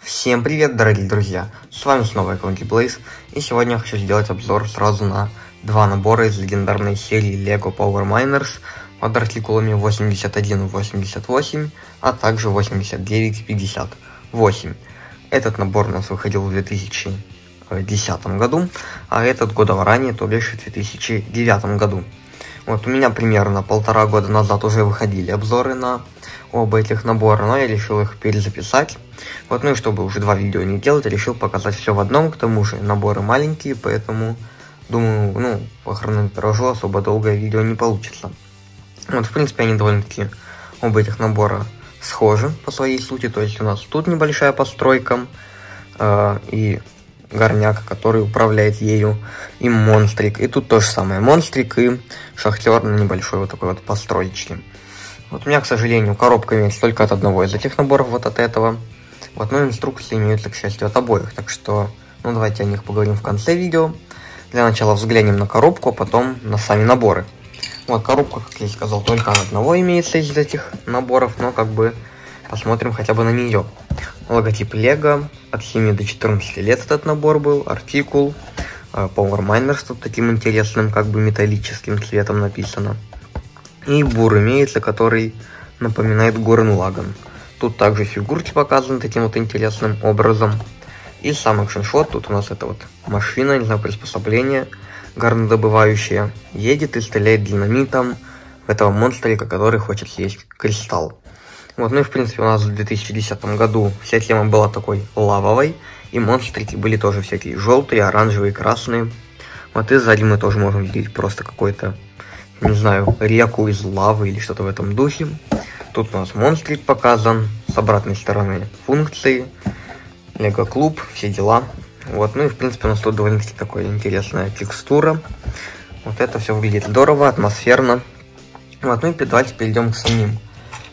Всем привет, дорогие друзья! С вами снова Эконки Blaze, и сегодня я хочу сделать обзор сразу на два набора из легендарной серии LEGO Power Miners под артикулами 81 и 88, а также 89 и 58. Этот набор у нас выходил в 2010 году, а этот годом ранее, то бишь в 2009 году. Вот у меня примерно полтора года назад уже выходили обзоры на оба этих набора, но я решил их перезаписать. Вот, ну и чтобы уже два видео не делать, решил показать все в одном, к тому же наборы маленькие, поэтому думаю, ну, по хронометражу особо долгое видео не получится. Вот, в принципе, они довольно-таки оба этих набора схожи по своей сути, то есть у нас тут небольшая постройка, э, и горняк, который управляет ею, и монстрик. И тут то же самое, монстрик и шахтер на небольшой вот такой вот построечке. Вот у меня, к сожалению, коробка имеется только от одного из этих наборов, вот от этого. Вот, но инструкции имеются, к счастью, от обоих, так что, ну, давайте о них поговорим в конце видео. Для начала взглянем на коробку, а потом на сами наборы. Вот, коробка, как я и сказал, только от одного имеется из этих наборов, но как бы посмотрим хотя бы на нее. Логотип Лего, от 7 до 14 лет этот набор был, артикул, э, Power Miners тут таким интересным, как бы металлическим цветом написано. И бур имеется, который напоминает Горн Лаган. Тут также фигурки показаны таким вот интересным образом. И сам экшеншот, тут у нас это вот машина, не знаю, приспособление горнодобывающее, едет и стреляет динамитом в этого монстрика, который хочет съесть кристалл. Вот, ну и в принципе у нас в 2010 году вся тема была такой лавовой, и монстрики были тоже всякие желтые, оранжевые, красные. Вот и сзади мы тоже можем видеть просто какой-то, не знаю, реку из лавы или что-то в этом духе. Тут у нас монстрик показан, с обратной стороны функции, Лего клуб, все дела. Вот, ну и в принципе у нас тут довольно-таки такая интересная текстура. Вот это все выглядит здорово, атмосферно. Вот, ну и давайте перейдем к самим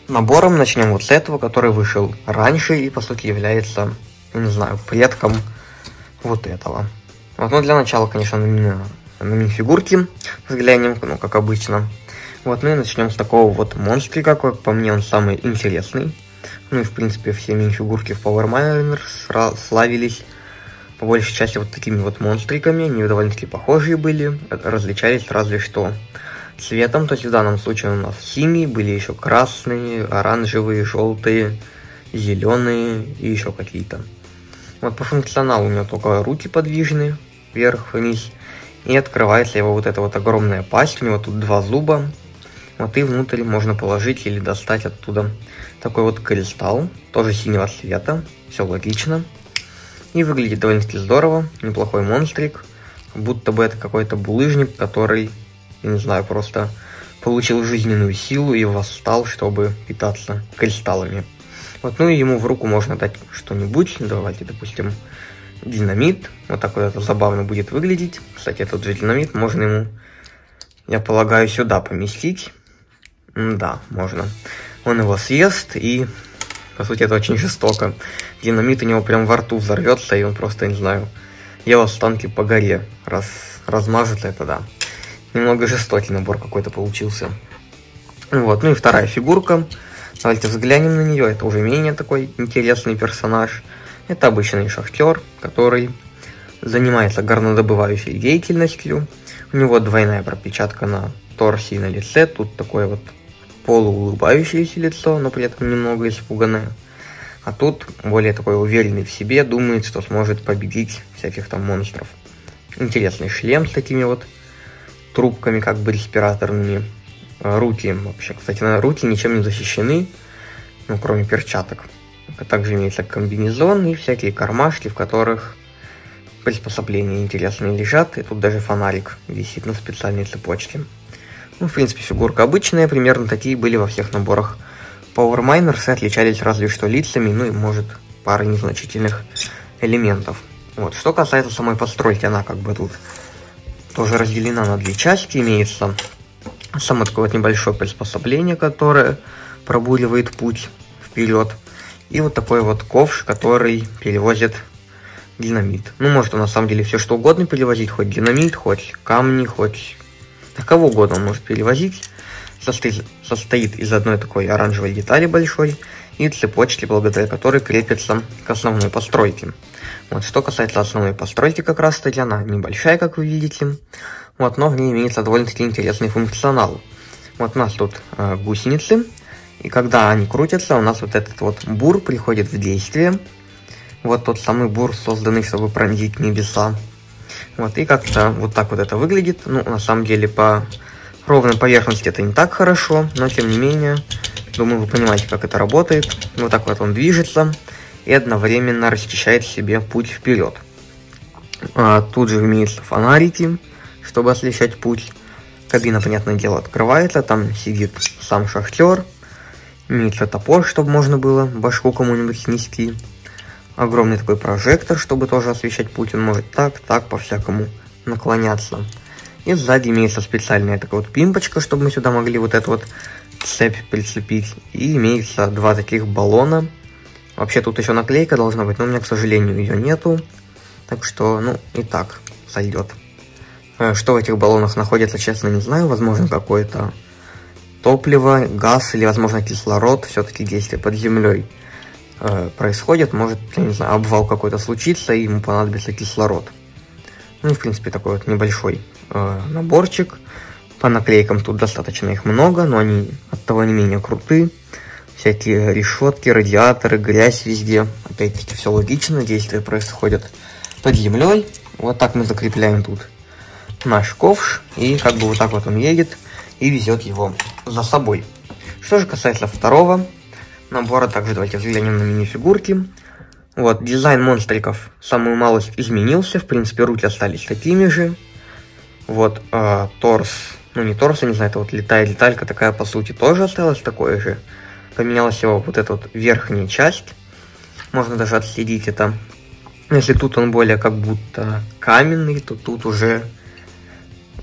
набором. Начнем вот с этого, который вышел раньше и, по сути, является, не знаю, предком вот этого. Вот, ну, для начала, конечно, на, мини, на мини-фигурки взглянем, ну, как обычно. Вот, ну и начнем с такого вот монстрика, какой, по мне, он самый интересный. Ну и, в принципе, все мини-фигурки в Power Miners славились по большей части вот такими вот монстриками. Они довольно-таки похожие были, различались разве что цветом, то есть в данном случае у нас синий, были еще красные, оранжевые, желтые, зеленые и еще какие-то. Вот по функционалу у него только руки подвижны, вверх-вниз, и открывается его вот эта вот огромная пасть, у него тут два зуба, вот и внутрь можно положить или достать оттуда такой вот кристалл, тоже синего цвета, все логично. И выглядит довольно-таки здорово, неплохой монстрик, будто бы это какой-то булыжник, который я не знаю, просто получил жизненную силу и восстал, чтобы питаться кристаллами. Вот, ну и ему в руку можно дать что-нибудь, давайте, допустим, динамит, вот так вот это забавно будет выглядеть. Кстати, этот же динамит можно ему, я полагаю, сюда поместить. да, можно. Он его съест, и, по сути, это очень жестоко. Динамит у него прям во рту взорвется, и он просто, не знаю, его останки по горе раз, размажет это, да. Немного жестокий набор какой-то получился. Вот, ну и вторая фигурка. Давайте взглянем на нее. Это уже менее такой интересный персонаж. Это обычный шахтер, который занимается горнодобывающей деятельностью. У него двойная пропечатка на торсе и на лице. Тут такое вот полуулыбающееся лицо, но при этом немного испуганное. А тут более такой уверенный в себе, думает, что сможет победить всяких там монстров. Интересный шлем с такими вот трубками как бы респираторными. Руки вообще, кстати, на руки ничем не защищены, ну, кроме перчаток. Также имеется комбинезон и всякие кармашки, в которых приспособления интересные лежат. И тут даже фонарик висит на специальной цепочке. Ну, в принципе, фигурка обычная, примерно такие были во всех наборах. Power Miners отличались разве что лицами, ну и, может, парой незначительных элементов. Вот, что касается самой постройки, она как бы тут тоже разделена на две части. Имеется само такое вот небольшое приспособление, которое пробуривает путь вперед. И вот такой вот ковш, который перевозит динамит. Ну, может он на самом деле все что угодно перевозить, хоть динамит, хоть камни, хоть... Да кого угодно он может перевозить. Состоит, состоит из одной такой оранжевой детали большой и цепочки, благодаря которой крепится к основной постройке. Вот, что касается основной постройки, как раз таки она небольшая, как вы видите, вот, но в ней имеется довольно-таки интересный функционал. Вот у нас тут э, гусеницы, и когда они крутятся, у нас вот этот вот бур приходит в действие. Вот тот самый бур, созданный, чтобы пронзить небеса. Вот, и как-то вот так вот это выглядит. Ну, на самом деле, по ровной поверхности это не так хорошо, но тем не менее, думаю, вы понимаете, как это работает. Вот так вот он движется и одновременно расчищает себе путь вперед. А, тут же имеются фонарики, чтобы освещать путь. Кабина, понятное дело, открывается, там сидит сам шахтер. Имеется топор, чтобы можно было башку кому-нибудь снести. Огромный такой прожектор, чтобы тоже освещать путь. Он может так, так, по-всякому наклоняться. И сзади имеется специальная такая вот пимпочка, чтобы мы сюда могли вот эту вот цепь прицепить. И имеется два таких баллона. Вообще тут еще наклейка должна быть, но у меня, к сожалению, ее нету. Так что, ну, и так сойдет. Э, что в этих баллонах находится, честно не знаю. Возможно, какое-то топливо, газ или, возможно, кислород. Все-таки действие под землей э, происходит. Может, я не знаю, обвал какой-то случится, и ему понадобится кислород. Ну и, в принципе, такой вот небольшой э, наборчик. По наклейкам тут достаточно их много, но они от того не менее крутые. Всякие решетки, радиаторы, грязь везде. Опять-таки все логично, действия происходят под землей. Вот так мы закрепляем тут наш ковш. И как бы вот так вот он едет и везет его за собой. Что же касается второго набора, также давайте взглянем на мини-фигурки. Вот, дизайн монстриков самую малость изменился, в принципе, руки остались такими же. Вот, э, торс, ну не торс, я не знаю, это вот летает деталька такая, по сути, тоже осталась такой же. Поменялась его вот эта вот верхняя часть. Можно даже отследить это. Если тут он более как будто каменный, то тут уже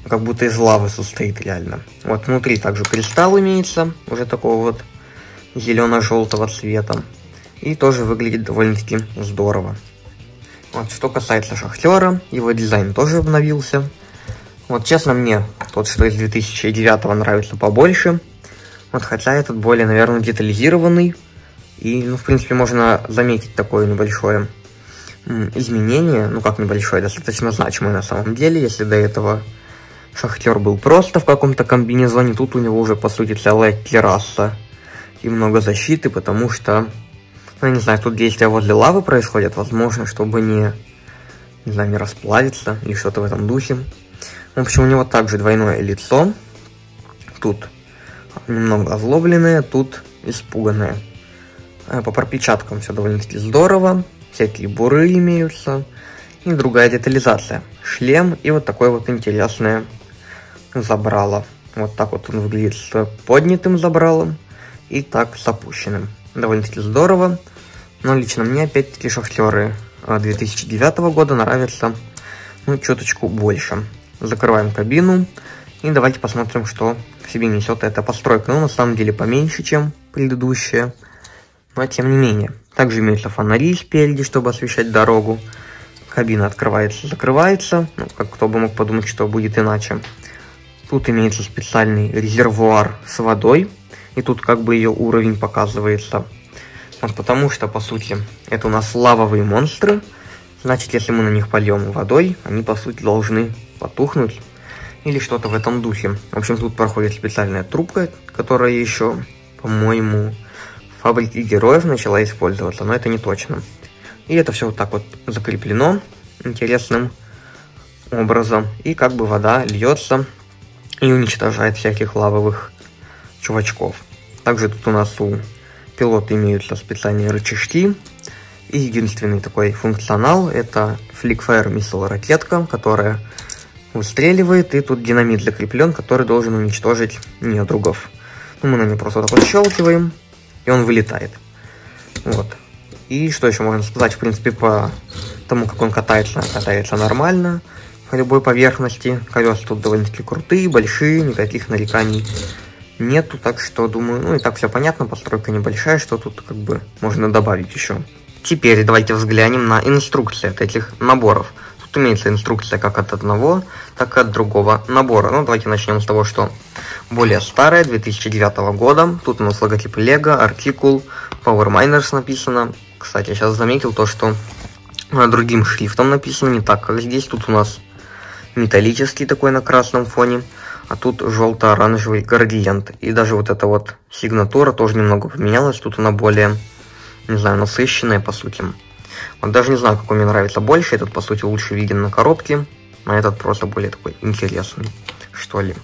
как будто из лавы состоит реально. Вот внутри также кристалл имеется, уже такого вот зелено-желтого цвета. И тоже выглядит довольно-таки здорово. Вот, что касается шахтера, его дизайн тоже обновился. Вот, честно, мне тот, что из 2009 нравится побольше. Вот, хотя этот более, наверное, детализированный. И, ну, в принципе, можно заметить такое небольшое изменение. Ну, как небольшое, достаточно значимое на самом деле. Если до этого шахтер был просто в каком-то комбинезоне, тут у него уже, по сути, целая терраса. И много защиты, потому что ну, я не знаю, тут действия возле лавы происходят, возможно, чтобы не, не знаю, не расплавиться или что-то в этом духе. В общем, у него также двойное лицо. Тут немного озлобленное, тут испуганное. А по пропечаткам все довольно-таки здорово. Всякие буры имеются. И другая детализация. Шлем и вот такое вот интересное забрало. Вот так вот он выглядит с поднятым забралом и так с опущенным довольно-таки здорово. Но лично мне опять-таки шахтеры 2009 года нравятся ну, чуточку больше. Закрываем кабину и давайте посмотрим, что в себе несет эта постройка. Ну, на самом деле поменьше, чем предыдущая, но тем не менее. Также имеются фонари спереди, чтобы освещать дорогу. Кабина открывается, закрывается. Ну, как кто бы мог подумать, что будет иначе. Тут имеется специальный резервуар с водой, и тут как бы ее уровень показывается. Вот потому что, по сути, это у нас лавовые монстры. Значит, если мы на них польем водой, они, по сути, должны потухнуть. Или что-то в этом духе. В общем, тут проходит специальная трубка, которая еще, по-моему, в фабрике героев начала использоваться, но это не точно. И это все вот так вот закреплено интересным образом. И как бы вода льется и уничтожает всяких лавовых чувачков. Также тут у нас у пилота имеются специальные рычажки. И единственный такой функционал это Flickfire Missile ракетка, которая выстреливает, и тут динамит закреплен, который должен уничтожить недругов. Ну, мы на него просто так вот щелкиваем, и он вылетает. Вот. И что еще можно сказать, в принципе, по тому, как он катается, катается нормально по любой поверхности. Колеса тут довольно-таки крутые, большие, никаких нареканий нету, так что думаю, ну и так все понятно, постройка небольшая, что тут как бы можно добавить еще. Теперь давайте взглянем на инструкции от этих наборов. Тут имеется инструкция как от одного, так и от другого набора. Ну, давайте начнем с того, что более старая, 2009 года. Тут у нас логотип Lego, артикул, Power Miners написано. Кстати, я сейчас заметил то, что другим шрифтом написано не так, как здесь. Тут у нас металлический такой на красном фоне, а тут желто-оранжевый градиент. И даже вот эта вот сигнатура тоже немного поменялась. Тут она более, не знаю, насыщенная по сути. Вот даже не знаю, какой мне нравится больше. Этот, по сути, лучше виден на коробке, а этот просто более такой интересный, что ли.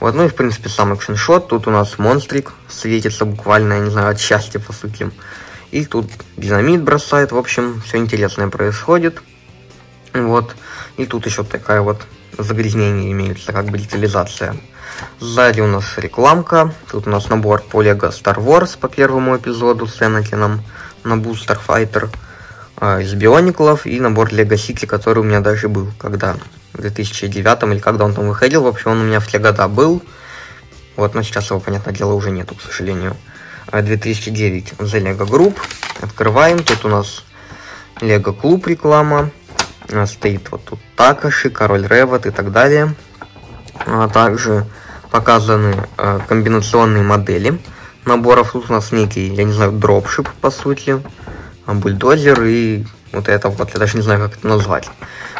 Вот, ну и, в принципе, сам экшеншот. Тут у нас монстрик светится буквально, я не знаю, от счастья, по сути. И тут динамит бросает, в общем, все интересное происходит. Вот. И тут еще такая вот загрязнение имеется, как бы детализация. Сзади у нас рекламка. Тут у нас набор по Lego Star Wars по первому эпизоду с Энакином на Booster Fighter а, из Биониклов и набор Lego City, который у меня даже был, когда в 2009 или когда он там выходил. В общем, он у меня в те года был. Вот, но сейчас его, понятное дело, уже нету, к сожалению. 2009 The Lego Group. Открываем. Тут у нас Lego Клуб реклама. Стоит вот тут Такаши, Король Ревот и так далее. А также показаны э, комбинационные модели наборов. Тут у нас некий, я не знаю, дропшип по сути. Бульдозер и вот это вот, я даже не знаю, как это назвать.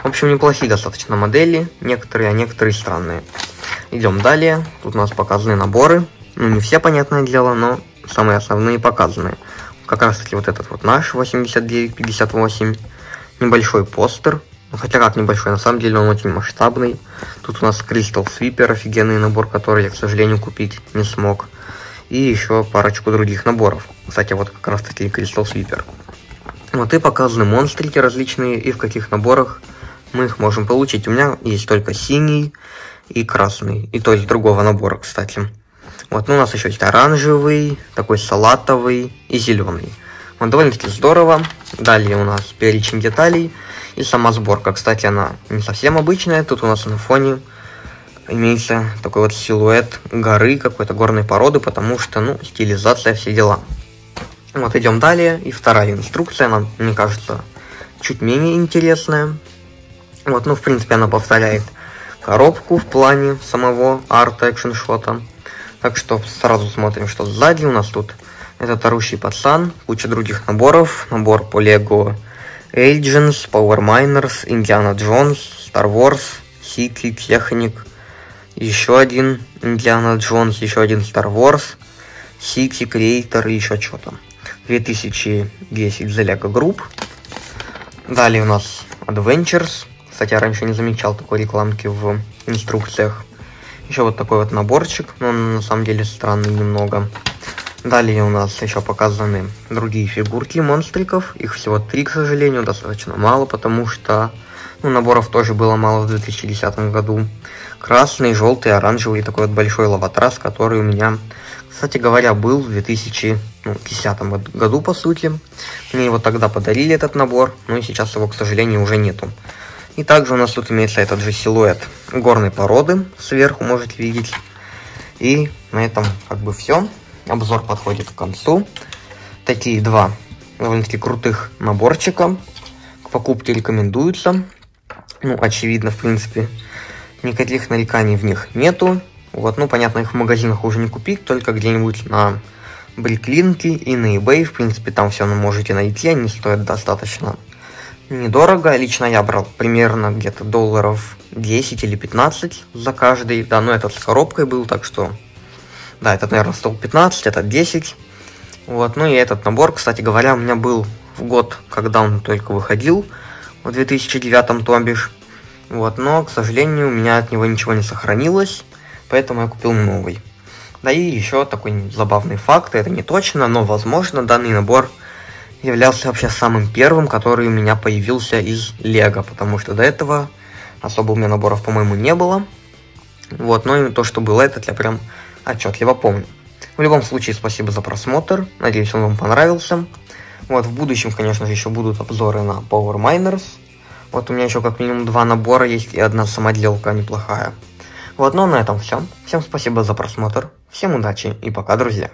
В общем, неплохие достаточно модели, некоторые, а некоторые странные. Идем далее. Тут у нас показаны наборы. Ну, не все, понятное дело, но самые основные показанные. Как раз таки вот этот вот наш 8958. Небольшой постер. Ну, хотя как небольшой, на самом деле он очень масштабный. Тут у нас Crystal Sweeper, офигенный набор, который я, к сожалению, купить не смог. И еще парочку других наборов. Кстати, вот как раз таки Crystal Sweeper. Вот и показаны монстрики различные, и в каких наборах мы их можем получить. У меня есть только синий и красный, и то есть другого набора, кстати. Вот, ну у нас еще есть оранжевый, такой салатовый и зеленый. Вот довольно-таки здорово. Далее у нас перечень деталей и сама сборка. Кстати, она не совсем обычная. Тут у нас на фоне имеется такой вот силуэт горы, какой-то горной породы, потому что, ну, стилизация, все дела. Вот, идем далее. И вторая инструкция, она, мне кажется, чуть менее интересная. Вот, ну, в принципе, она повторяет коробку в плане самого арта экшн-шота. Так что сразу смотрим, что сзади у нас тут. Это Орущий пацан, куча других наборов. Набор по Lego Agents, Power Miners, Индиана Джонс, Star Wars, Сики, Техник. Еще один Индиана Джонс, еще один Star Wars, Сики, Creator и еще что-то. 2010 The Lego Group. Далее у нас Adventures. Кстати, я раньше не замечал такой рекламки в инструкциях. Еще вот такой вот наборчик, но он на самом деле странный немного. Далее у нас еще показаны другие фигурки монстриков. Их всего три, к сожалению, достаточно мало, потому что ну, наборов тоже было мало в 2010 году. Красный, желтый, оранжевый такой вот большой лаватрас, который у меня, кстати говоря, был в 2010 году, по сути. Мне его тогда подарили, этот набор, но и сейчас его, к сожалению, уже нету. И также у нас тут имеется этот же силуэт горной породы, сверху можете видеть. И на этом как бы все. Обзор подходит к концу. Такие два довольно-таки крутых наборчика. К покупке рекомендуются. Ну, очевидно, в принципе, никаких нареканий в них нету. Вот, ну, понятно, их в магазинах уже не купить, только где-нибудь на Бриклинке и на eBay. В принципе, там все можете найти, они стоят достаточно недорого. Лично я брал примерно где-то долларов 10 или 15 за каждый. Да, но этот с коробкой был, так что... Да, этот, наверное, стоил 15, этот 10. Вот, ну и этот набор, кстати говоря, у меня был в год, когда он только выходил, в 2009 то бишь. Вот, но, к сожалению, у меня от него ничего не сохранилось, поэтому я купил новый. Да и еще такой забавный факт, это не точно, но возможно данный набор являлся вообще самым первым, который у меня появился из Лего, потому что до этого особо у меня наборов, по-моему, не было. Вот, но и то, что было, это я прям отчетливо помню. В любом случае, спасибо за просмотр, надеюсь, он вам понравился. Вот, в будущем, конечно же, еще будут обзоры на Power Miners. Вот у меня еще как минимум два набора есть и одна самоделка неплохая. Вот, ну а на этом все. Всем спасибо за просмотр, всем удачи и пока, друзья.